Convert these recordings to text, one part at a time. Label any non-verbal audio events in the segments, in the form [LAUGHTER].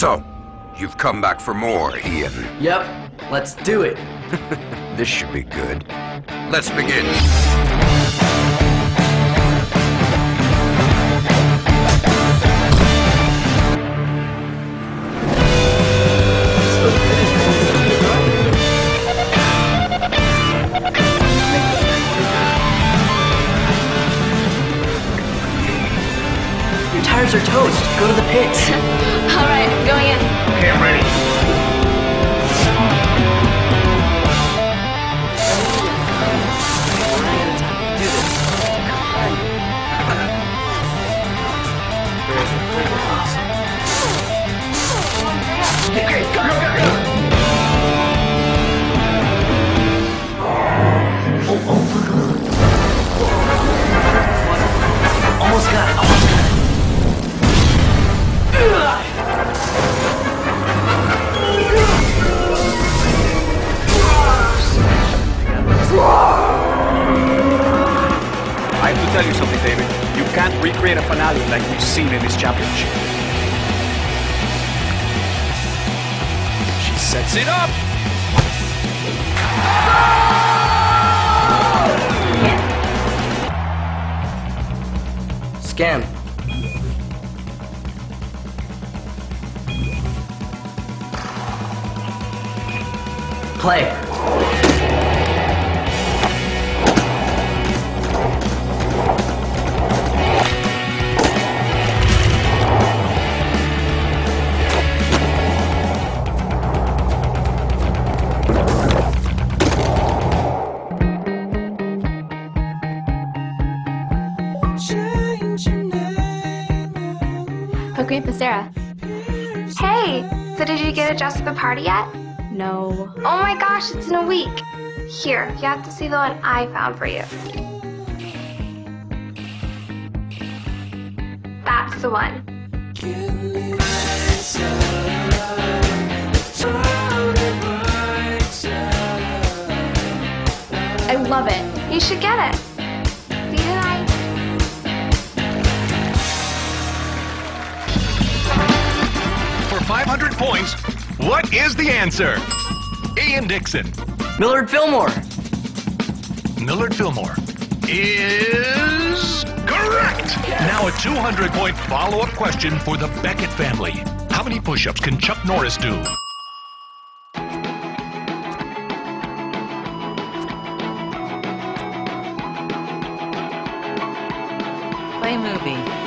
So, you've come back for more, Ian. Yep, let's do it. [LAUGHS] This should be good. Let's begin. Tires are toast. Go to the pits. [LAUGHS] All right, I'm going in. Okay, I'm ready. A finale like we've seen in this championship. She sets it up. Scan. Play. Okay, Sarah. Hey, so did you get a dress for the party yet? No. Oh my gosh, it's in a week. Here, you have to see the one I found for you. That's the one. I love it. You should get it. points, what is the answer? Ian Dixon. Millard Fillmore. Millard Fillmore is correct. Yes. Now a 200 point follow up question for the Beckett family. How many push ups can Chuck Norris do? Play movie.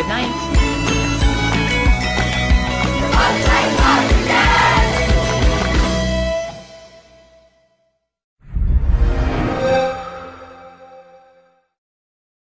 Good night.